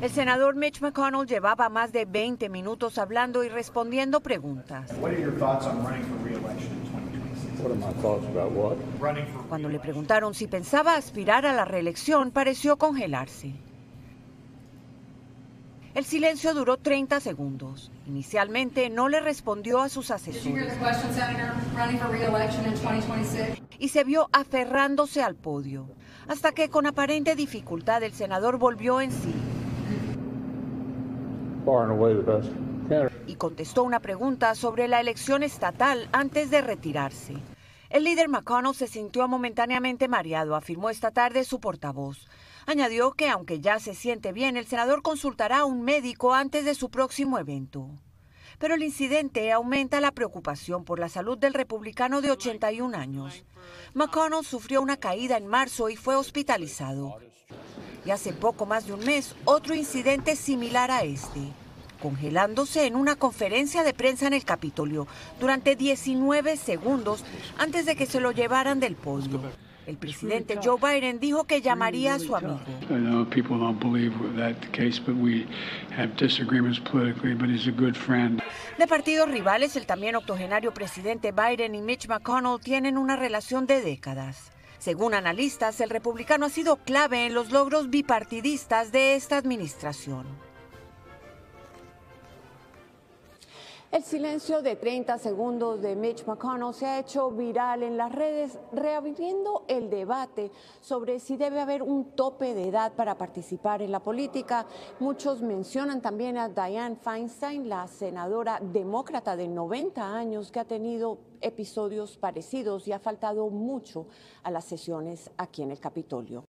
El senador Mitch McConnell llevaba más de 20 minutos hablando y respondiendo preguntas. Cuando le preguntaron si pensaba aspirar a la reelección, pareció congelarse. El silencio duró 30 segundos. Inicialmente no le respondió a sus asesores. Y se vio aferrándose al podio, hasta que con aparente dificultad el senador volvió en sí. Y contestó una pregunta sobre la elección estatal antes de retirarse. El líder McConnell se sintió momentáneamente mareado, afirmó esta tarde su portavoz. Añadió que aunque ya se siente bien, el senador consultará a un médico antes de su próximo evento. Pero el incidente aumenta la preocupación por la salud del republicano de 81 años. McConnell sufrió una caída en marzo y fue hospitalizado. Y hace poco más de un mes, otro incidente similar a este, congelándose en una conferencia de prensa en el Capitolio durante 19 segundos antes de que se lo llevaran del podio. El presidente Joe Biden dijo que llamaría a su amigo. De partidos rivales, el también octogenario presidente Biden y Mitch McConnell tienen una relación de décadas. Según analistas, el republicano ha sido clave en los logros bipartidistas de esta administración. El silencio de 30 segundos de Mitch McConnell se ha hecho viral en las redes, reabriendo el debate sobre si debe haber un tope de edad para participar en la política. Muchos mencionan también a Dianne Feinstein, la senadora demócrata de 90 años que ha tenido episodios parecidos y ha faltado mucho a las sesiones aquí en el Capitolio.